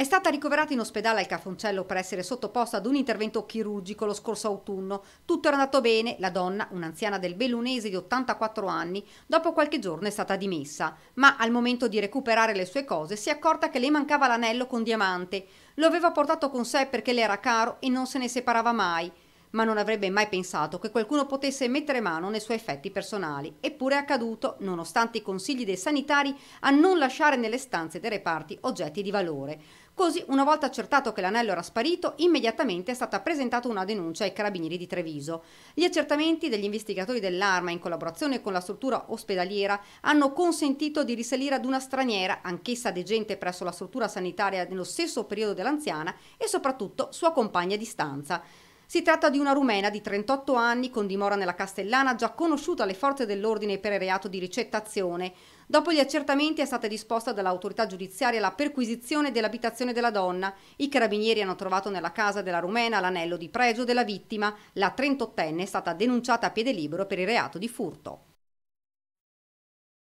È stata ricoverata in ospedale al Cafoncello per essere sottoposta ad un intervento chirurgico lo scorso autunno. Tutto era andato bene, la donna, un'anziana del Bellunese di 84 anni, dopo qualche giorno è stata dimessa, ma al momento di recuperare le sue cose si è accorta che le mancava l'anello con diamante. Lo aveva portato con sé perché le era caro e non se ne separava mai ma non avrebbe mai pensato che qualcuno potesse mettere mano nei suoi effetti personali. Eppure è accaduto, nonostante i consigli dei sanitari a non lasciare nelle stanze dei reparti oggetti di valore. Così, una volta accertato che l'anello era sparito, immediatamente è stata presentata una denuncia ai carabinieri di Treviso. Gli accertamenti degli investigatori dell'arma, in collaborazione con la struttura ospedaliera, hanno consentito di risalire ad una straniera, anch'essa degente presso la struttura sanitaria nello stesso periodo dell'anziana, e soprattutto sua compagna di stanza. Si tratta di una rumena di 38 anni con dimora nella Castellana, già conosciuta alle forze dell'ordine per il reato di ricettazione. Dopo gli accertamenti è stata disposta dall'autorità giudiziaria la perquisizione dell'abitazione della donna. I carabinieri hanno trovato nella casa della rumena l'anello di pregio della vittima. La 38enne è stata denunciata a piede libero per il reato di furto.